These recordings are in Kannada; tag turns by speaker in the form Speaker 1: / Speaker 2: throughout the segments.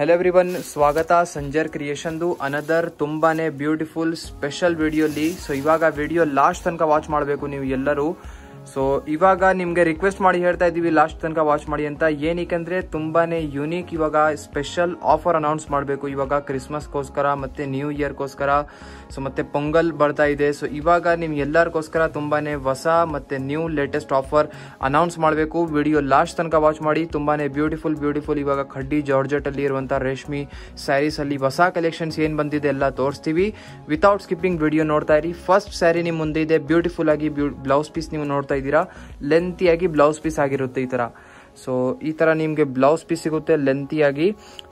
Speaker 1: ಹಲೋ ಎವ್ರಿ ಒನ್ ಸ್ವಾಗತ ಸಂಜರ್ ಕ್ರಿಯೇಷನ್ದು ಅನದರ್ ತುಂಬಾನೇ ಬ್ಯೂಟಿಫುಲ್ ಸ್ಪೆಷಲ್ ವಿಡಿಯೋಲಿ ಸೊ ಇವಾಗ ವಿಡಿಯೋ ಲಾಸ್ಟ್ ತನಕ ವಾಚ್ ಮಾಡಬೇಕು ನೀವು ಎಲ್ಲರೂ. ಸೊ ಇವಾಗ ನಿಮಗೆ ರಿಕ್ವೆಸ್ಟ್ ಮಾಡಿ ಹೇಳ್ತಾ ಇದೀವಿ ಲಾಸ್ಟ್ ತನಕ ವಾಚ್ ಮಾಡಿ ಅಂತ. ಏನಕ್ಕಂದ್ರೆ ತುಂಬಾನೇ ಯುನೀಕ್ ಇವಾಗ ಸ್ಪೆಷಲ್ ಆಫರ್ ಅನೌನ್ಸ್ ಮಾಡಬೇಕು ಇವಾಗ ಕ್ರಿಸ್ಮಸ್ಗೋಸ್ಕರ ಮತ್ತೆ ನ್ಯೂ ಇಯರ್ಗೋಸ್ಕರ ಸೊ ಮತ್ತೆ ಪೊಂಗಲ್ ಬರ್ತಾ ಇದೆ. ಸೊ ಇವಾಗ ನಿಮ್ ಎಲ್ಲರಿಗೋಸ್ಕರ ತುಂಬಾನೇ ಹೊಸ ಮತ್ತೆ ನ್ಯೂ ಲೇಟೆಸ್ಟ್ ಆಫರ್ ಅನೌನ್ಸ್ ಮಾಡಬೇಕು. ವಿಡಿಯೋ ಲಾಸ್ಟ್ ತನಕ ವಾಚ್ ಮಾಡಿ. ತುಂಬಾನೇ ಬ್ಯೂಟಿಫುಲ್ ಬ್ಯೂಟಿಫುಲ್ ಇವಾಗ ಖಡ್ಡಿ ಜಾರ್ಜೆಟ್ ಅಲ್ಲಿ ಇರುವಂತ ರೇಷ್ಮಿ ಸ್ಯಾರೀಸಲ್ಲಿ ಹೊಸ ಕಲೆಕ್ಷನ್ಸ್ ಏನು ಬಂದಿದೆ ಎಲ್ಲ ತೋರಿಸ್ತೀವಿ. ವಿತೌಟ್ ಸ್ಕಿಪ್ಪಿಂಗ್ ವಿಡಿಯೋ ನೋಡ್ತಾ ಇರಿ. ಫಸ್ಟ್ ಸ್ಯಾರಿ ನಿಮ್ಮ ಮುಂದೆ ಇದೆ. ಬ್ಯೂಟಿಫುಲ್ ಆಗಿ ಬ್ಲೌಸ್ ಪೀಸ್ ನೀವು ನೋಡ್ತಾ ಇದ್ದೀರಾ? ಲೆಂತಿಯಾಗಿ ಬ್ಲೌಸ್ ಪೀಸ್ ಆಗಿರುತ್ತೆ ಈ ತರ. ಸೊ ಈ ತರ ನಿಮ್ಗೆ ಬ್ಲೌಸ್ ಪೀಸ್ ಸಿಗುತ್ತೆ ಲೆಂತಿಯಾಗಿ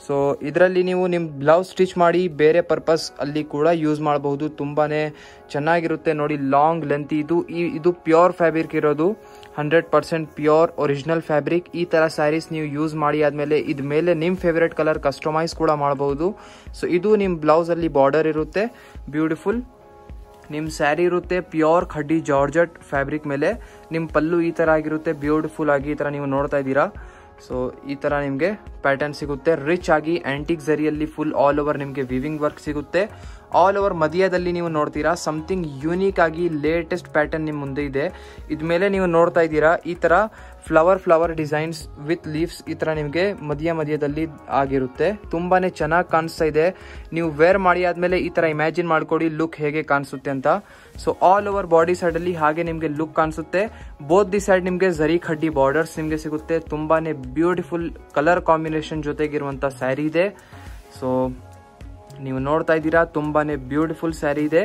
Speaker 1: ಸೊ ಇದರಲ್ಲಿ ನೀವು ನಿಮ್ ಬ್ಲೌಸ್ ಸ್ಟಿಚ್ ಮಾಡಿ ಬೇರೆ ಪರ್ಪಸ್ ಅಲ್ಲಿ ಕೂಡ ಯೂಸ್ ಮಾಡಬಹುದು. ತುಂಬಾನೇ ಚೆನ್ನಾಗಿರುತ್ತೆ. ನೋಡಿ ಲಾಂಗ್ ಲೆಂತಿ ಇದು ಇದು ಪ್ಯೂರ್ ಫ್ಯಾಬ್ರಿಕ್ ಇರೋದು. Hundred percent pure original fabric ಈ ತರ ಸ್ಯಾರೀಸ್ ನೀವು ಯೂಸ್ ಮಾಡಿ ಆದ್ಮೇಲೆ ಇದ್ ಮೇಲೆ ನಿಮ್ ಫೇವರೇಟ್ ಕಲರ್ ಕಸ್ಟಮೈಸ್ ಕೂಡ ಮಾಡಬಹುದು. ಸೊ ಇದು ನಿಮ್ ಬ್ಲೌಸ್ ಅಲ್ಲಿ ಬಾರ್ಡರ್ ಇರುತ್ತೆ. ಬ್ಯೂಟಿಫುಲ್ ನಿಮ್ಮ ಸ್ಯಾರಿ ಇರುತ್ತೆ ಪ್ಯೂರ್ ಖಡ್ಡಿ ಜಾರ್ಜೆಟ್ ಫ್ಯಾಬ್ರಿಕ್ ಮೇಲೆ ನಿಮ್ಮ ಪಲ್ಲು ಈ ಥರ ಆಗಿರುತ್ತೆ ಬ್ಯೂಟಿಫುಲ್ ಆಗಿ ಈ ಥರ ನೀವು ನೋಡ್ತಾ ಇದ್ದೀರಾ. ಸೊ ಈ ಥರ ನಿಮಗೆ ಪ್ಯಾಟರ್ನ್ ಸಿಗುತ್ತೆ. ರಿಚ್ ಆಗಿ ಆಂಟಿಕ್ ಝರಿಯಲ್ಲಿ ಫುಲ್ ಆಲ್ ಓವರ್ ನಿಮಗೆ ವಿವಿಂಗ್ ವರ್ಕ್ ಸಿಗುತ್ತೆ. ಆಲ್ ಓವರ್ ಮದಿಯಾದಲ್ಲಿ ನೀವು ನೋಡ್ತೀರಾ ಸಮಥಿಂಗ್ ಯೂನಿಕ್ ಆಗಿ ಲೇಟೆಸ್ಟ್ ಪ್ಯಾಟರ್ನ್ ನಿಮ್ಮ ಮುಂದೆ ಇದೆ. ಇದ್ಮೇಲೆ ನೀವು ನೋಡ್ತಾ ಇದ್ದೀರಾ, ಈ ಥರ flower flower designs with leaves ಈ ಥರ ನಿಮಗೆ ಮಧ್ಯ ಮಧ್ಯದಲ್ಲಿ ಆಗಿರುತ್ತೆ. ತುಂಬಾನೇ ಚೆನ್ನಾಗಿ ಕಾಣಿಸ್ತಾ ಇದೆ. ನೀವು ವೇರ್ ಮಾಡಿ ಆದ್ಮೇಲೆ ಈ ತರ ಇಮ್ಯಾಜಿನ್ ಮಾಡ್ಕೊಡಿ ಲುಕ್ ಹೇಗೆ ಕಾಣಿಸುತ್ತೆ ಅಂತ. So all over body side ಅಲ್ಲಿ ಹಾಗೆ ನಿಮಗೆ ಲುಕ್ ಕಾಣಿಸುತ್ತೆ. ಬೋತ್ ದಿ ಸೈಡ್ ನಿಮಗೆ ಝರಿ ಖಡ್ಡಿ ಬಾರ್ಡರ್ಸ್ ನಿಮಗೆ ಸಿಗುತ್ತೆ. ತುಂಬಾನೇ ಬ್ಯೂಟಿಫುಲ್ ಕಲರ್ ಕಾಂಬಿನೇಷನ್ ಜೊತೆಗಿರುವಂತ ಸ್ಯಾರಿ ಇದೆ. ಸೊ ನೀವು ನೋಡ್ತಾ ಇದ್ದೀರಾ, ತುಂಬಾನೇ ಬ್ಯೂಟಿಫುಲ್ ಸ್ಯಾರಿ ಇದೆ.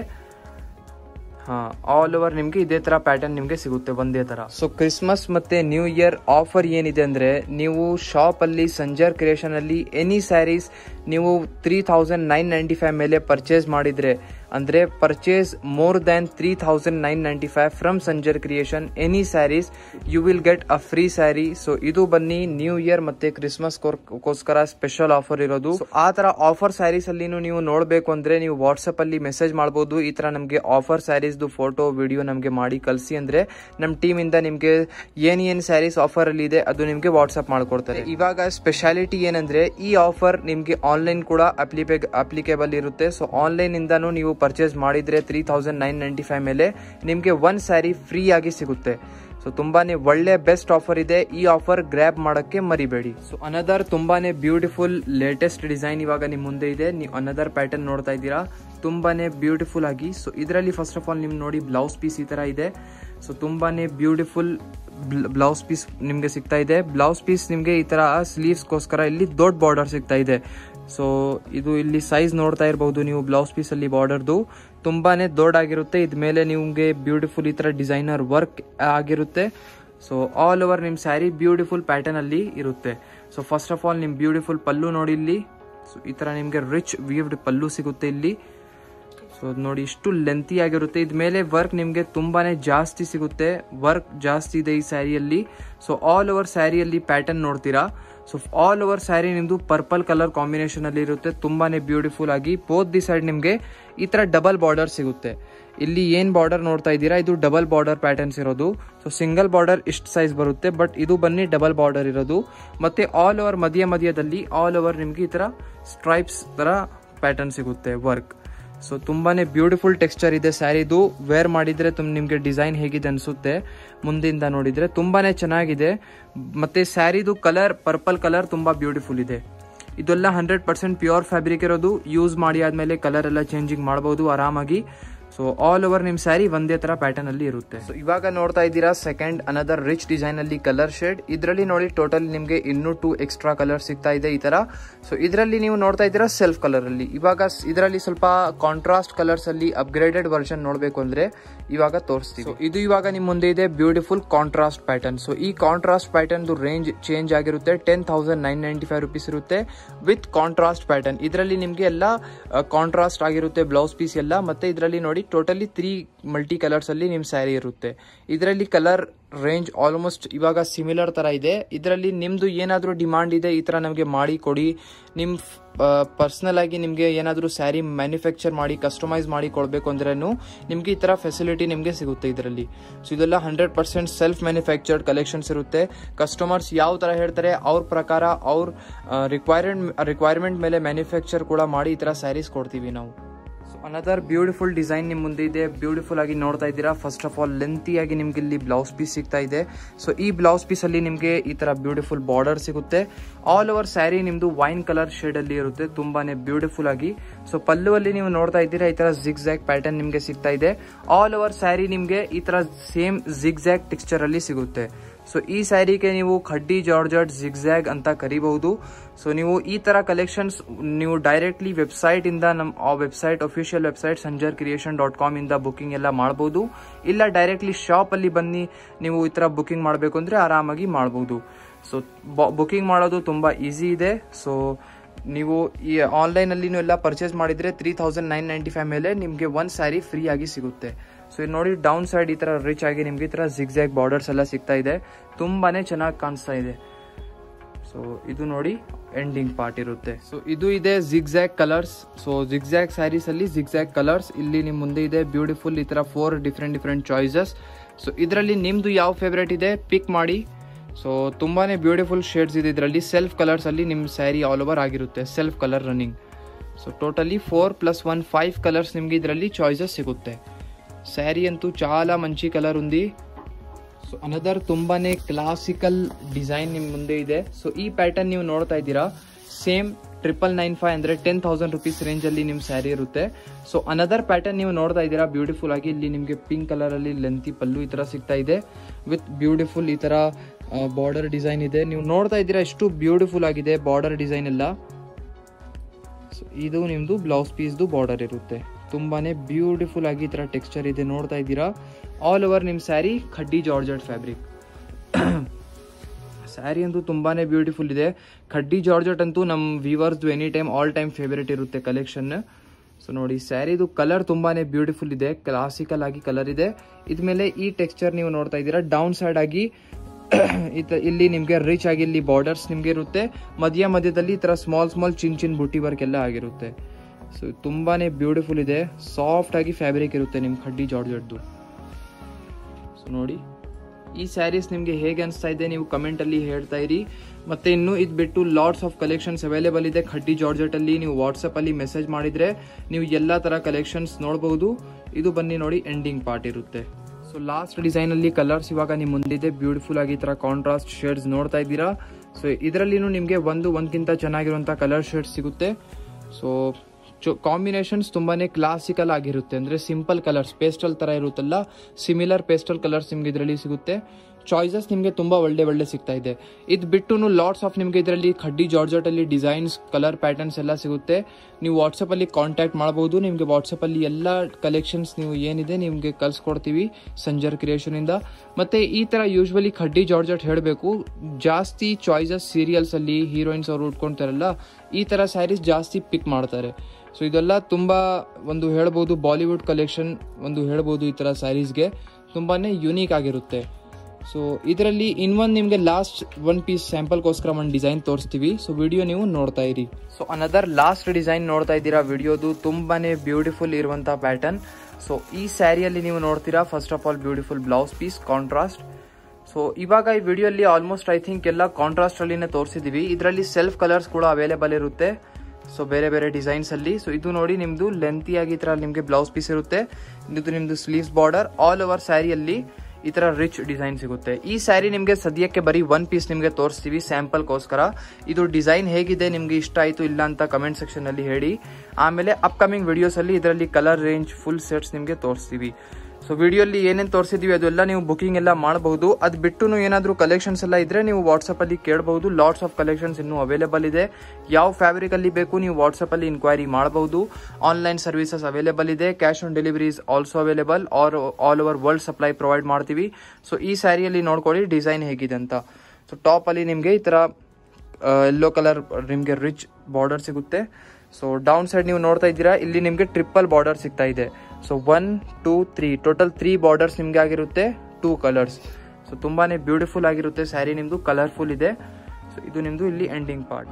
Speaker 1: ಹಾ ಆಲ್ ಓವರ್ ನಿಮ್ಗೆ ಇದೇ ತರ ಪ್ಯಾಟರ್ನ್ ನಿಮ್ಗೆ ಸಿಗುತ್ತೆ ಒಂದೇ ತರ. ಸೊ ಕ್ರಿಸ್ಮಸ್ ಮತ್ತೆ ನ್ಯೂ ಇಯರ್ ಆಫರ್ ಏನಿದೆ ಅಂದ್ರೆ, ನೀವು ಶಾಪ್ ಅಲ್ಲಿ ಸಂಜರ್ ಕ್ರಿಯೇಷನ್ ಅಲ್ಲಿ ಎನಿ ಸ್ಯಾರೀಸ್ ನೀವು three thousand nine ninety five ಮೇಲೆ ಪರ್ಚೇಸ್ ಮಾಡಿದರೆ, ಅಂದರೆ purchase more than three thousand nine ninety five from Sanjar creation any saris you will get a free sari so ಇದು ಬನ್ನಿ ನ್ಯೂ ಇಯರ್ ಮತ್ತೆ ಕ್ರಿಸ್ಮಸ್ ಕೋಸ್ಕರ ಸ್ಪೆಷಲ್ ಆಫರ್ ಇರೋದು. ಆ ತರ ಆಫರ್ ಸ್ಯಾರೀಸ್ ಅಲ್ಲಿ ನೀವು ನೋಡಬೇಕು ಅಂದ್ರೆ ನೀವು ವಾಟ್ಸ್ಆಪ್ ಅಲ್ಲಿ ಮೆಸೇಜ್ ಮಾಡಬಹುದು ಈ ತರ ನಮಗೆ ಆಫರ್ ಸ್ಯಾರೀಸ್ ಫೋಟೋ ವಿಡಿಯೋ ನಮಗೆ ಮಾಡಿ ಕಳಿಸಿ ಅಂದ್ರೆ ನಮ್ಮ ಟೀಮ್ ಇಂದ ನಿಮ್ಗೆ ಏನ್ ಸ್ಯಾರೀಸ್ ಆಫರ್ ಅಲ್ಲಿ ಇದೆ, ಅದು ನಿಮಗೆ ವಾಟ್ಸ್ಆಪ್ ಮಾಡಿಕೊಡ್ತಾರೆ. ಇವಾಗ ಸ್ಪೆಷಾಲಿಟಿ ಏನಂದ್ರೆ ಈ ಆಫರ್ ನಿಮ್ಗೆ ಆನ್ಲೈನ್ ಕೂಡ ಅಪ್ಲಿಪೇ ಅಪ್ಲಿಕೇಬಲ್ ಇರುತ್ತೆ. ಸೊ ಆನ್ಲೈನ್ ಇಂದಾನು ನೀವು ಪರ್ಚೇಸ್ ಮಾಡಿದ್ರೆ three thousand nine ninety five ಮೇಲೆ ನಿಮಗೆ ಒನ್ ಸ್ಯಾರಿ ಫ್ರೀ ಆಗಿ ಸಿಗುತ್ತೆ. ಸೊ ತುಂಬಾನೇ ಒಳ್ಳೆ ಬೆಸ್ಟ್ ಆಫರ್ ಇದೆ. ಈ ಆಫರ್ ಗ್ರ್ಯಾಬ್ ಮಾಡಕ್ಕೆ ಮರಿಬೇಡಿ. ಸೊ ಅನದರ್ ತುಂಬಾನೇ ಬ್ಯೂಟಿಫುಲ್ ಲೇಟೆಸ್ಟ್ ಡಿಸೈನ್ ಇವಾಗ ನಿಮ್ ಮುಂದೆ ಇದೆ. ನೀವು ಅನದರ್ ಪ್ಯಾಟರ್ನ್ ನೋಡ್ತಾ ಇದ್ದೀರಾ? ತುಂಬಾನೇ ಬ್ಯೂಟಿಫುಲ್ ಆಗಿ. ಸೊ ಇದರಲ್ಲಿ ಫಸ್ಟ್ ಆಫ್ ಆಲ್ ನಿಮ್ ನೋಡಿ ಬ್ಲೌಸ್ ಪೀಸ್ ಈ ತರ ಇದೆ. ಸೊ ತುಂಬಾನೇ ಬ್ಯೂಟಿಫುಲ್ ಬ್ಲೌಸ್ ಪೀಸ್ ನಿಮ್ಗೆ ಸಿಗ್ತಾ ಇದೆ. ಬ್ಲೌಸ್ ಪೀಸ್ ನಿಮ್ಗೆ ಈ ತರ ಸ್ಲೀವ್ಸ್ಗೋಸ್ಕರ ಇಲ್ಲಿ ದೊಡ್ಡ ಬಾರ್ಡರ್ ಸಿಗ್ತಾ ಇದೆ. ಸೊ ಇದು ಇಲ್ಲಿ ಸೈಜ್ ನೋಡ್ತಾ ಇರಬಹುದು. ನೀವು ಬ್ಲೌಸ್ ಪೀಸ್ ಅಲ್ಲಿ ಬಾರ್ಡರ್ದು ತುಂಬಾನೇ ದೊಡ್ಡಾಗಿರುತ್ತೆ. ಇದ್ಮೇಲೆ ನಿಮ್ಗೆ ಬ್ಯೂಟಿಫುಲ್ ಈ ತರ ಡಿಸೈನರ್ ವರ್ಕ್ ಆಗಿರುತ್ತೆ. ಸೊ ಆಲ್ ಓವರ್ ನಿಮ್ ಸ್ಯಾರಿ ಬ್ಯೂಟಿಫುಲ್ ಪ್ಯಾಟರ್ನ್ ಅಲ್ಲಿ ಇರುತ್ತೆ. ಸೊ ಫಸ್ಟ್ ಆಫ್ ಆಲ್ ನಿಮ್ ಬ್ಯೂಟಿಫುಲ್ ಪಲ್ಲು ನೋಡಿ ಇಲ್ಲಿ. ಸೊ ಈ ತರ ನಿಮ್ಗೆ ರಿಚ್ ವೀವ್ಡ್ ಪಲ್ಲು ಸಿಗುತ್ತೆ ಇಲ್ಲಿ. ಸೊ ನೋಡಿ ಇಷ್ಟು ಲೆಂತಿ ಆಗಿರುತ್ತೆ. ಇದ್ಮೇಲೆ ವರ್ಕ್ ನಿಮ್ಗೆ ತುಂಬಾನೇ ಜಾಸ್ತಿ ಸಿಗುತ್ತೆ. ವರ್ಕ್ ಜಾಸ್ತಿ ಇದೆ ಈ ಸ್ಯಾರಿಯಲ್ಲಿ ಸೊ ಆಲ್ ಓವರ್ ಸ್ಯಾರಿಯಲ್ಲಿ ಪ್ಯಾಟರ್ನ್ ನೋಡ್ತೀರಾ? ಸೊ ಆಲ್ ಓವರ್ ಸ್ಯಾರಿ ನಿಮ್ದು ಪರ್ಪಲ್ ಕಲರ್ ಕಾಂಬಿನೇಷನ್ ಅಲ್ಲಿ ಇರುತ್ತೆ. ತುಂಬಾನೇ ಬ್ಯೂಟಿಫುಲ್ ಆಗಿ ಬೋತ್ ದಿ ಸೈಡ್ ನಿಮ್ಗೆ ಈ ತರ ಡಬಲ್ ಬಾರ್ಡರ್ ಸಿಗುತ್ತೆ. ಇಲ್ಲಿ ಏನ್ ಬಾರ್ಡರ್ ನೋಡ್ತಾ ಇದ್ದೀರಾ? ಇದು ಡಬಲ್ ಬಾರ್ಡರ್ ಪ್ಯಾಟರ್ನ್ಸ್ ಇರೋದು. ಸೊ ಸಿಂಗಲ್ ಬಾರ್ಡರ್ ಇಷ್ಟು ಸೈಜ್ ಬರುತ್ತೆ ಬಟ್ ಇದು ಬನ್ನಿ ಡಬಲ್ ಬಾರ್ಡರ್ ಇರೋದು. ಮತ್ತೆ ಆಲ್ ಓವರ್ ಮಧ್ಯ ಮಧ್ಯದಲ್ಲಿ ಆಲ್ ಓವರ್ ನಿಮ್ಗೆ ಈ ತರ ಸ್ಟ್ರೈಪ್ಸ್ ತರ ಪ್ಯಾಟರ್ನ್ ಸಿಗುತ್ತೆ ವರ್ಕ್ ಸೊ ತುಂಬಾನೇ ಬ್ಯೂಟಿಫುಲ್ ಟೆಕ್ಸ್ಚರ್ ಇದೆ ಸ್ಯಾರಿದು ವೇರ್ ಮಾಡಿದ್ರೆ ತುಂಬ ನಿಮಗೆ ಡಿಸೈನ್ ಹೇಗಿದೆ ಅನ್ಸುತ್ತೆ. ಮುಂದಿಂದ ನೋಡಿದ್ರೆ ತುಂಬಾನೇ ಚೆನ್ನಾಗಿದೆ. ಮತ್ತೆ ಸ್ಯಾರಿದು ಕಲರ್ ಪರ್ಪಲ್ ಕಲರ್ ತುಂಬಾ ಬ್ಯೂಟಿಫುಲ್ ಇದೆ. ಇದೆಲ್ಲ ಹಂಡ್ರೆಡ್ ಪರ್ಸೆಂಟ್ ಪ್ಯೂರ್ ಫ್ಯಾಬ್ರಿಕ್ ಇರೋದು. ಯೂಸ್ ಮಾಡಿ ಆದಮೇಲೆ ಕಲರ್ ಎಲ್ಲ ಚೇಂಜಿಂಗ್ ಮಾಡಬಹುದು ಆರಾಮಾಗಿ. ಸೊ ಆಲ್ ಓವರ್ ನಿಮ್ ಸ್ಯಾರಿ ಒಂದೇ ತರ ಪ್ಯಾಟರ್ನ್ ಅಲ್ಲಿ ಇರುತ್ತೆ. ಸೊ ಇವಾಗ ನೋಡ್ತಾ ಇದ್ದೀರಾ ಸೆಕೆಂಡ್ ಅನದರ್ ರಿಚ್ ಡಿಸೈನ್ ಅಲ್ಲಿ ಕಲರ್ ಶೇಡ್ ಇದರಲ್ಲಿ ನೋಡಿ ಟೋಟಲ್ ನಿಮಗೆ ಇನ್ನೂ ಟೂ ಎಕ್ಸ್ಟ್ರಾ ಕಲರ್ ಸಿಗ್ತಾ ಇದೆ ಈ ತರ. ಸೊ ಇದರಲ್ಲಿ ನೀವು ನೋಡ್ತಾ ಇದ್ದೀರಾ ಸೆಲ್ಫ್ ಕಲರ್ ಅಲ್ಲಿ. ಇವಾಗ ಇದರಲ್ಲಿ ಸ್ವಲ್ಪ ಕಾಂಟ್ರಾಸ್ಟ್ ಕಲರ್ಸ್ ಅಲ್ಲಿ ಅಪ್ಗ್ರೇಡೆಡ್ ವರ್ಷನ್ ನೋಡಬೇಕು ಅಂದ್ರೆ ಇವಾಗ ತೋರಿಸ್ತೀವಿ. ಇದು ಇವಾಗ ನಿಮ್ ಮುಂದೆ ಇದೆ ಬ್ಯೂಟಿಫುಲ್ ಕಾಂಟ್ರಾಸ್ಟ್ ಪ್ಯಾಟರ್ನ್ ಸೊ ಈ ಕಾಂಟ್ರಾಸ್ಟ್ ಪ್ಯಾಟರ್ನ್ ರೇಂಜ್ ಚೇಂಜ್ ಆಗಿರುತ್ತೆ. Ten thousand nine ninety five rupees ಇರುತ್ತೆ ವಿತ್ ಕಾಂಟ್ರಾಸ್ಟ್ ಪ್ಯಾಟರ್ನ್ ಇದರಲ್ಲಿ ನಿಮ್ಗೆ ಎಲ್ಲ ಕಾಂಟ್ರಾಸ್ಟ್ ಆಗಿರುತ್ತೆ ಬ್ಲೌಸ್ ಪೀಸ್ ಎಲ್ಲ ಮತ್ತೆ ಇದರಲ್ಲಿ ನೋಡಿ ಟೋಟಲಿ ತ್ರೀ ಮಲ್ಟಿ ಕಲರ್ಸಲ್ಲಿ ನಿಮ್ಮ ಸ್ಯಾರಿ ಇರುತ್ತೆ. ಇದರಲ್ಲಿ ಕಲರ್ ರೇಂಜ್ ಆಲ್ಮೋಸ್ಟ್ ಇವಾಗ ಸಿಮಿಲರ್ ಥರ ಇದೆ. ಇದರಲ್ಲಿ ನಿಮ್ಮದು ಏನಾದರೂ ಡಿಮಾಂಡ್ ಇದೆ, ಈ ಥರ ನಮಗೆ ಮಾಡಿ ಕೊಡಿ. ನಿಮ್ಮ ಪರ್ಸ್ನಲ್ ಆಗಿ ನಿಮಗೆ ಏನಾದರೂ ಸ್ಯಾರಿ ಮ್ಯಾನುಫ್ಯಾಕ್ಚರ್ ಮಾಡಿ ಕಸ್ಟಮೈಸ್ ಮಾಡಿ ಕೊಡಬೇಕು ಅಂದ್ರೂ ನಿಮಗೆ ಈ ಥರ ಫೆಸಿಲಿಟಿ ನಿಮಗೆ ಸಿಗುತ್ತೆ ಇದರಲ್ಲಿ. ಸೊ ಇದೆಲ್ಲ hundred percent self manufactured collections ಇರುತ್ತೆ. ಕಸ್ಟಮರ್ಸ್ ಯಾವ ಥರ ಹೇಳ್ತಾರೆ, ಅವ್ರ ಪ್ರಕಾರ ಅವ್ರ ರಿಕ್ವೈರ್ಮೆಂಟ್ ರಿಕ್ವೈರ್ಮೆಂಟ್ ಮೇಲೆ ಮ್ಯಾನುಫ್ಯಾಕ್ಚರ್ ಕೂಡ ಮಾಡಿ ಈ ಥರ ಸ್ಯಾರೀಸ್ ಕೊಡ್ತೀವಿ ನಾವು. ಅನದರ್ ಬ್ಯೂಟಿಫುಲ್ ಡಿಸೈನ್ ನಿಮ್ಮ ಮುಂದೆ ಇದೆ. ಬ್ಯೂಟಿಫುಲ್ ಆಗಿ ನೋಡ್ತಾ ಇದ್ದೀರಾ. ಫಸ್ಟ್ ಆಫ್ ಆಲ್ ಲೆಂತಿ ಆಗಿ ನಿಮ್ಗೆ ಇಲ್ಲಿ ಬ್ಲೌಸ್ ಪೀಸ್ ಸಿಗ್ತಾ ಇದೆ. ಸೊ ಈ ಬ್ಲೌಸ್ ಪೀಸ್ ಅಲ್ಲಿ ನಿಮಗೆ ಈ ತರ ಬ್ಯೂಟಿಫುಲ್ ಬಾರ್ಡರ್ ಸಿಗುತ್ತೆ. ಆಲ್ ಓವರ್ ಸ್ಯಾರಿ ನಿಮ್ದು ವೈನ್ ಕಲರ್ ಶೇಡ್ ಅಲ್ಲಿ ಇರುತ್ತೆ. ತುಂಬಾನೇ ಬ್ಯೂಟಿಫುಲ್ ಆಗಿ. ಸೊ ಪಲ್ಲುವಲ್ಲಿ ನೀವು ನೋಡ್ತಾ ಇದ್ದೀರಾ, ಈ ತರ ಜಿಗ್ ಜ್ಯಾಕ್ ಪ್ಯಾಟರ್ನ್ ನಿಮಗೆ ಸಿಗ್ತಾ ಇದೆ. ಆಲ್ ಓವರ್ ಸ್ಯಾರಿ ನಿಮಗೆ ಈ ತರ ಸೇಮ್ ಜಿಗ್ ಜ್ಯಾಕ್ ಟೆಕ್ಸ್ಚರ್ ಅಲ್ಲಿ ಸಿಗುತ್ತೆ. ಸೊ ಈ ಸ್ಯಾರಿಗೆ ನೀವು ಖಡ್ಡಿ, ಜಾರ್ಜಟ್ ಜಿಗ್ಜ್ಯಾಗ್ ಅಂತ ಕರಿಬಹುದು. ಸೊ ನೀವು ಈ ತರ ಕಲೆಕ್ಷನ್ಸ್ ನೀವು ಡೈರೆಕ್ಟ್ಲಿ ವೆಬ್ಸೈಟ್ ಇಂದ ನಮ್ಮ ಆ website official website Sanjar creation dot com ಇಂದ ಬುಕಿಂಗ್ ಎಲ್ಲ ಮಾಡಬಹುದು ಇಲ್ಲ ಡೈರೆಕ್ಟ್ಲಿ ಶಾಪ್ ಅಲ್ಲಿ ಬನ್ನಿ, ನೀವು ಈ ತರ ಬುಕಿಂಗ್ ಮಾಡಬೇಕು ಅಂದ್ರೆ ಆರಾಮಾಗಿ ಮಾಡಬಹುದು ಸೊ ಬುಕಿಂಗ್ ಮಾಡೋದು ತುಂಬಾ ಈಸಿ ಇದೆ. ಸೊ ನೀವು ಈ ಆನ್ಲೈನ್ ಅಲ್ಲಿ ಎಲ್ಲ ಪರ್ಚೇಸ್ ಮಾಡಿದ್ರೆ three thousand nine ninety five ಮೇಲೆ ನಿಮಗೆ ಒಂದ್ ಸ್ಯಾರಿ ಫ್ರೀ ಆಗಿ ಸಿಗುತ್ತೆ. ಸೊ ಇದು ನೋಡಿ ಡೌನ್ ಸೈಡ್ ಈ ತರ ರಿಚ್ ಆಗಿ ನಿಮ್ಗೆ ಈ ತರ ಜಿಗ್ಜ್ಯಾಗ್ ಬಾರ್ಡರ್ಸ್ ಎಲ್ಲ ಸಿಗ್ತಾ ಇದೆ. ತುಂಬಾನೇ ಚೆನ್ನಾಗಿ ಕಾಣಿಸ್ತಾ ಇದೆ. ಸೊ ಇದು ನೋಡಿ ಎಂಡಿಂಗ್ ಪಾರ್ಟ್ ಇರುತ್ತೆ. ಸೊ ಇದು ಇದೆ zigzag colours so zigzag saris ಅಲ್ಲಿ ಜಿಗ್ಜ್ಯಾಗ್ ಕಲರ್ಸ್ ಇಲ್ಲಿ ನಿಮ್ ಮುಂದೆ ಇದೆ ಬ್ಯೂಟಿಫುಲ್ ಈ ತರ four different different choices so ಇದರಲ್ಲಿ ನಿಮ್ದು ಯಾವ ಫೇವ್ರೇಟ್ ಇದೆ? ಪಿಕ್ ಮಾಡಿ. ಸೊ ತುಂಬಾನೇ ಬ್ಯೂಟಿಫುಲ್ ಶೇಡ್ಸ್ ಇದೆ ಇದರಲ್ಲಿ. ಸೆಲ್ಫ್ ಕಲರ್ಸ್ ಅಲ್ಲಿ ನಿಮ್ಮ ಸ್ಯಾರಿ ಆಲ್ ಓವರ್ ಆಗಿರುತ್ತೆ. Self colour running so totally four plus one five colours ನಿಮ್ಗೆ ಇದರಲ್ಲಿ ಚಾಯ್ಸಸ್ ಸಿಗುತ್ತೆ. ಸ್ಯಾರಿ ಅಂತೂ చాలా మంచి కలర్ ఉంది ಸೊ ಅನದರ್ ತುಂಬಾನೇ ಕ್ಲಾಸಿಕಲ್ ಡಿಸೈನ್ ನಿಮ್ ಮುಂದೆ ಇದೆ ಸೊ ಈ ಪ್ಯಾಟರ್ನ್ ನೀವು ನೋಡ್ತಾ ಇದ್ದೀರಾ ಸೇಮ್ ಟ್ರಿಪಲ್ ನೈನ್ ಫೈವ್ ಅಂದ್ರೆ ಟೆನ್ ತೌಸಂಡ್ ರುಪೀಸ್ ರೇಂಜ್ ಅಲ್ಲಿ ನಿಮ್ ಸ್ಯಾರಿ ಇರುತ್ತೆ ಸೊ ಅನದರ್ ಪ್ಯಾಟರ್ನ್ ನೀವು ನೋಡ್ತಾ ಇದ್ದೀರಾ ಬ್ಯೂಟಿಫುಲ್ ಆಗಿ ಇಲ್ಲಿ ನಿಮ್ಗೆ ಪಿಂಕ್ ಕಲರ್ ಅಲ್ಲಿ ಲೆಂತಿ ಪಲ್ಲು ಈ ತರ ಸಿಗ್ತಾ ಇದೆ ವಿತ್ ಬ್ಯೂಟಿಫುಲ್ ಈ ತರ ಬಾರ್ಡರ್ ಡಿಸೈನ್ ಇದೆ ನೀವು ನೋಡ್ತಾ ಇದ್ದೀರಾ ಎಷ್ಟು ಬ್ಯೂಟಿಫುಲ್ ಆಗಿದೆ ಬಾರ್ಡರ್ ಡಿಸೈನ್ ಎಲ್ಲ ಸೊ ಇದು ನಿಮ್ದು ಬ್ಲೌಸ್ ಪೀಸ್ದು ಬಾರ್ಡರ್ ಇರುತ್ತೆ ತುಂಬಾನೇ ಬ್ಯೂಟಿಫುಲ್ ಆಗಿ ಈ ಥರ ಟೆಕ್ಸ್ಚರ್ ಇದೆ, ನೋಡ್ತಾ ಇದ್ದೀರಾ? ಆಲ್ ಓವರ್ ನಿಮ್ಮ ಸ್ಯಾರಿ ಖಡ್ಡಿ ಜಾರ್ಜೆಟ್ ಫ್ಯಾಬ್ರಿಕ್. ಸ್ಯಾರಿ ಅಂತೂ ತುಂಬಾನೇ ಬ್ಯೂಟಿಫುಲ್ ಇದೆ. ಖಡ್ಡಿ ಜಾರ್ಜೆಟ್ ಅಂತೂ ನಮ್ಮ ವ್ಯೂವರ್ಸ್ದು any time all time favourite ಇರುತ್ತೆ ಕಲೆಕ್ಷನ್ ಸೊ ನೋಡಿ, ಸ್ಯಾರಿದು ಕಲರ್ ತುಂಬಾನೇ ಬ್ಯೂಟಿಫುಲ್ ಇದೆ. ಕ್ಲಾಸಿಕಲ್ ಆಗಿ ಕಲರ್ ಇದೆ. ಇದ್ಮೇಲೆ ಈ ಟೆಕ್ಸ್ಚರ್ ನೀವು ನೋಡ್ತಾ ಇದ್ದೀರಾ? ಡೌನ್ ಸೈಡ್ ಆಗಿ ಇಲ್ಲಿ ನಿಮಗೆ ರಿಚ್ ಆಗಿ ಇಲ್ಲಿ ಬಾರ್ಡರ್ಸ್ ನಿಮಗೆ ಇರುತ್ತೆ. ಮಧ್ಯ ಮಧ್ಯದಲ್ಲಿ ಈ ಥರ ಸ್ಮಾಲ್ ಸ್ಮಾಲ್ ಚಿನ್ ಚಿನ್ ಬುಟ್ಟಿ ವರ್ಕ್ ಎಲ್ಲ ಆಗಿರುತ್ತೆ. ಸೊ ತುಂಬಾ ಬ್ಯೂಟಿಫುಲ್ ಇದೆ. ಸಾಫ್ಟ್ ಆಗಿ ಫ್ಯಾಬ್ರಿಕ್ ಇರುತ್ತೆ ನಿಮ್ ಖಡ್ಡಿ ಜಾರ್ಜೆಟ್ದು ಸೊ ನೋಡಿ. ಈ ಸ್ಯಾರೀಸ್ ನಿಮಗೆ ಹೇಗೆ ಅನಿಸ್ತಾ ಇದೆ ನೀವು ಕಮೆಂಟಲ್ಲಿ ಹೇಳ್ತಾ ಇರಿ. ಮತ್ತೆ ಇನ್ನೂ ಇದು ಬಿಟ್ಟು ಲಾಟ್ಸ್ ಆಫ್ ಕಲೆಕ್ಷನ್ಸ್ ಅವೈಲೇಬಲ್ ಇದೆ. ಖಡ್ಡಿ ಜಾರ್ಜೆಟ್ ಅಲ್ಲಿ ನೀವು ವಾಟ್ಸಪ್ಪಲ್ಲಿ ಮೆಸೇಜ್ ಮಾಡಿದ್ರೆ ನೀವು ಎಲ್ಲಾ ತರ ಕಲೆಕ್ಷನ್ಸ್ ನೋಡಬಹುದು ಇದು ಬನ್ನಿ ನೋಡಿ ಎಂಡಿಂಗ್ ಪಾರ್ಟ್ ಇರುತ್ತೆ. ಸೊ ಲಾಸ್ಟ್ ಡಿಸೈನ್ ಅಲ್ಲಿ ಕಲರ್ಸ್ ಇವಾಗ ನಿಮ್ ಮುಂದಿದೆ. ಬ್ಯೂಟಿಫುಲ್ ಆಗಿ ಈ ತರ ಕಾಂಟ್ರಾಸ್ಟ್ ಶೇಡ್ಸ್ ನೋಡ್ತಾ ಇದ್ದೀರಾ. ಸೊ ಇದರಲ್ಲಿನೂ ನಿಮಗೆ ಒಂದು ಒಂದಕ್ಕಿಂತ ಚೆನ್ನಾಗಿರುವಂಥ ಕಲರ್ ಶೇಡ್ಸ್ ಸಿಗುತ್ತೆ. ಸೊ ಕಾಂಬಿನೇಷನ್ಸ್ ತುಂಬಾನೇ ಕ್ಲಾಸಿಕಲ್ ಆಗಿರುತ್ತೆ. ಅಂದ್ರೆ ಸಿಂಪಲ್ ಕಲರ್ಸ್ ಪೇಸ್ಟಲ್ ತರ ಇರುತ್ತಲ್ಲ ಸಿಮಿಲರ್ ಪೇಸ್ಟಲ್ ಕಲರ್ಸ್ ನಿಮ್ಗೆ ಇದರಲ್ಲಿ ಸಿಗುತ್ತೆ. ಚಾಯ್ಸಸ್ ನಿಮಗೆ ತುಂಬ ಒಳ್ಳೆ ಒಳ್ಳೆ ಸಿಗ್ತಾ ಇದೆ. ಇದು ಬಿಟ್ಟು ಲಾಟ್ಸ್ ಆಫ್ ನಿಮಗೆ ಇದರಲ್ಲಿ ಖಡ್ಡಿ ಜಾರ್ಜಟಲ್ಲಿ ಡಿಸೈನ್ಸ್ ಕಲರ್ ಪ್ಯಾಟರ್ನ್ಸ್ ಎಲ್ಲ ಸಿಗುತ್ತೆ. ನೀವು ವಾಟ್ಸಪ್ಪಲ್ಲಿ ಕಾಂಟ್ಯಾಕ್ಟ್ ಮಾಡ್ಬೋದು, ನಿಮಗೆ ವಾಟ್ಸಪ್ಪಲ್ಲಿ ಎಲ್ಲ ಕಲೆಕ್ಷನ್ಸ್ ನೀವು ಏನಿದೆ ನಿಮಗೆ ಕಲ್ಸ್ಕೊಡ್ತೀವಿ ಸಂಜರ್ ಕ್ರಿಯೇಷನಿಂದ ಮತ್ತೆ ಈ ಥರ ಯೂಶ್ವಲಿ ಖಡ್ಡಿ ಜಾರ್ಜಟ್ ಹೇಳಬೇಕು, ಜಾಸ್ತಿ ಚಾಯ್ಸಸ್ ಸೀರಿಯಲ್ಸಲ್ಲಿ ಹೀರೋಯಿನ್ಸ್ ಅವರು ಉಟ್ಕೊಳ್ತಾರಲ್ಲ ಈ ಥರ ಸ್ಯಾರೀಸ್ ಜಾಸ್ತಿ ಪಿಕ್ ಮಾಡ್ತಾರೆ. ಸೊ ಇದೆಲ್ಲ ತುಂಬ ಒಂದು ಹೇಳ್ಬೋದು ಬಾಲಿವುಡ್ ಕಲೆಕ್ಷನ್ ಒಂದು ಹೇಳ್ಬೋದು ಈ ಥರ ಸ್ಯಾರೀಸ್ಗೆ ತುಂಬಾ ಯುನೀಕ್ ಆಗಿರುತ್ತೆ. ಸೊ ಇದರಲ್ಲಿ ಇನ್ನೊಂದು ನಿಮಗೆ ಲಾಸ್ಟ್ ಒನ್ ಪೀಸ್ ಸ್ಯಾಂಪಲ್ಗೋಸ್ಕರ ಒಂದು ಡಿಸೈನ್ ತೋರಿಸ್ತೀವಿ. ಸೊ ವಿಡಿಯೋ ನೀವು ನೋಡ್ತಾ ಇರಿ. ಸೊ ಅನದರ್ ಲಾಸ್ಟ್ ಡಿಸೈನ್ ನೋಡ್ತಾ ಇದ್ದೀರಾ? ವಿಡಿಯೋದು ತುಂಬಾನೇ ಬ್ಯೂಟಿಫುಲ್ ಇರುವಂಥ ಪ್ಯಾಟರ್ನ್ ಸೊ ಈ ಸ್ಯಾರಿಯಲ್ಲಿ ನೀವು ನೋಡ್ತೀರಾ? First of all beautiful blouse piece contrast so ಇವಾಗ ಈ ವಿಡಿಯೋಲ್ಲಿ ಆಲ್ಮೋಸ್ಟ್ ಐ ಥಿಂಕ್ ಎಲ್ಲ ಕಾಂಟ್ರಾಸ್ಟ್ ತೋರಿಸಿದೀವಿ. ಇದರಲ್ಲಿ ಸೆಲ್ಫ್ ಕಲರ್ಸ್ ಕೂಡ ಅವೈಲೇಬಲ್ ಇರುತ್ತೆ. ಸೊ ಬೇರೆ ಬೇರೆ ಡಿಸೈನ್ಸ್ ಅಲ್ಲಿ. ಸೊ ಇದು ನೋಡಿ ನಿಮ್ದು ಲೆಂತಿಯಾಗಿ ಈ ಥರ ನಿಮ್ಗೆ ಬ್ಲೌಸ್ ಪೀಸ್ ಇರುತ್ತೆ. ಇದು ನಿಮ್ದು ಸ್ಲೀವ್ಸ್ ಬಾರ್ಡರ್ ಆಲ್ ಓವರ್ ಸ್ಯಾರಿಯಲ್ಲಿ ಈ ತರ ರಿಚ್ ಡಿಸೈನ್ ಸಿಗುತ್ತೆ ಈ ಸ್ಯಾರಿ ನಿಮ್ಗೆ ಸದ್ಯಕ್ಕೆ ಬರೀ ಒನ್ ಪೀಸ್ ನಿಮ್ಗೆ ತೋರಿಸ್ತೀವಿ ಸ್ಯಾಂಪಲ್ಗೋಸ್ಕರ ಇದು ಡಿಸೈನ್ ಹೇಗಿದೆ ನಿಮ್ಗೆ ಇಷ್ಟ ಆಯ್ತು ಇಲ್ಲ ಅಂತ ಕಮೆಂಟ್ ಸೆಕ್ಷನ್ ಅಲ್ಲಿ ಹೇಳಿ ಆಮೇಲೆ ಅಪ್ಕಮಿಂಗ್ ವಿಡಿಯೋಸ್ ಅಲ್ಲಿ ಇದರಲ್ಲಿ ಕಲರ್ ರೇಂಜ್ ಫುಲ್ ಸೆಟ್ಸ್ ನಿಮ್ಗೆ ತೋರಿಸ್ತೀವಿ ಸೊ ವಿಡಿಯೋಲಿ ಏನೇನು ತೋರಿಸಿದೀವಿ, ಅದೆಲ್ಲ ನೀವು ಬುಕಿಂಗ್ ಎಲ್ಲ ಮಾಡಬಹುದು. ಅದು ಬಿಟ್ಟು ಏನಾದರೂ ಕಲೆಕ್ಷನ್ಸ್ ಎಲ್ಲ ಇದ್ರೆ ನೀವು ವಾಟ್ಸ್ಆಪ್ ಅಲ್ಲಿ ಕೇಳಬಹುದು. ಲಾಟ್ಸ್ ಆಫ್ ಕಲೆಕ್ಷನ್ಸ್ ಇನ್ನೂ ಅವೈಲೇಬಲ್ ಇದೆ. ಯಾವ ಫ್ಯಾಬ್ರಿಕ್ ಅಲ್ಲಿ ಬೇಕು ನೀವು ವಾಟ್ಸ್ಆಪ್ ಅಲ್ಲಿ ಇನ್ಕ್ವೈರಿ ಮಾಡಬಹುದು. ಆನ್ಲೈನ್ ಸರ್ವಿಸಸ್ ಅವೈಲೇಬಲ್ ಇದೆ. Cash on delivery is also available or all over world supply provide ಮಾಡ್ತೀವಿ. ಸೊ ಈ ಸ್ಯಾರಿಯಲ್ಲಿ ನೋಡ್ಕೊಳ್ಳಿ ಡಿಸೈನ್ ಹೇಗಿದೆ ಅಂತ. ಸೊ ಟಾಪ್ ಅಲ್ಲಿ ನಿಮಗೆ ಈ ತರ ಯೆಲ್ಲೋ ಕಲರ್ ನಿಮಗೆ ರಿಚ್ ಬಾರ್ಡರ್ ಸಿಗುತ್ತೆ. ಸೊ ಡೌನ್ ಸೈಡ್ ನೀವು ನೋಡ್ತಾ ಇದ್ದೀರಾ, ಇಲ್ಲಿ ನಿಮಗೆ ಟ್ರಿಪಲ್ ಬಾರ್ಡರ್ ಸಿಗ್ತಾ ಇದೆ. So one two three total three borders ನಿಮಗೆ ಆಗಿರುತ್ತೆ. ಟೂ ಕಲರ್ಸ್ ಸೊ ತುಂಬಾನೇ ಬ್ಯೂಟಿಫುಲ್ ಆಗಿರುತ್ತೆ. ಸ್ಯಾರಿ ನಿಮ್ಮದು ಕಲರ್ಫುಲ್ ಇದೆ. ಸೊ ಇದು ನಿಮ್ಮದು ಇಲ್ಲಿ ಎಂಡಿಂಗ್ ಪಾರ್ಟ್